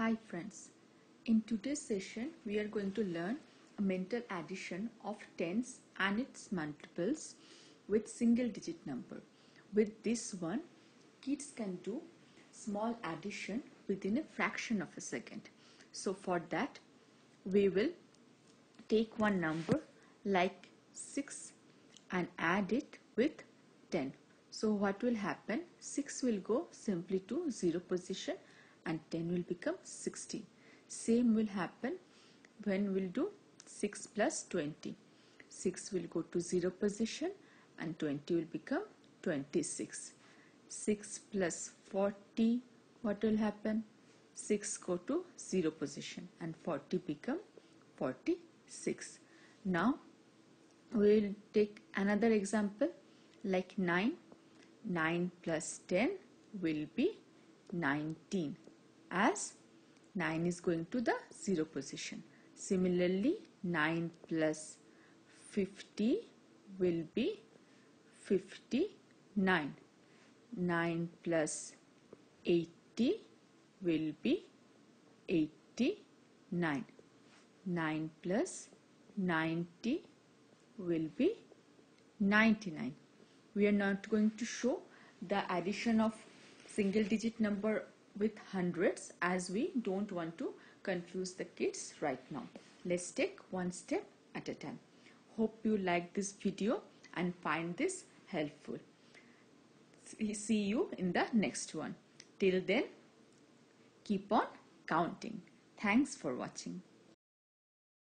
Hi friends, in today's session we are going to learn a mental addition of tens and its multiples with single digit number. With this one, kids can do small addition within a fraction of a second. So for that, we will take one number like 6 and add it with 10. So what will happen? 6 will go simply to 0 position and 10 will become 16. Same will happen when we'll do 6 plus 20. 6 will go to 0 position and 20 will become 26. 6 plus 40, what will happen? 6 go to 0 position and 40 become 46. Now we'll take another example like 9. 9 plus 10 will be 19 as 9 is going to the 0 position. Similarly, 9 plus 50 will be 59. 9 plus 80 will be 89. 9 plus 90 will be 99. We are not going to show the addition of single digit number with hundreds as we don't want to confuse the kids right now. Let's take one step at a time. Hope you like this video and find this helpful. See you in the next one. Till then, keep on counting. Thanks for watching.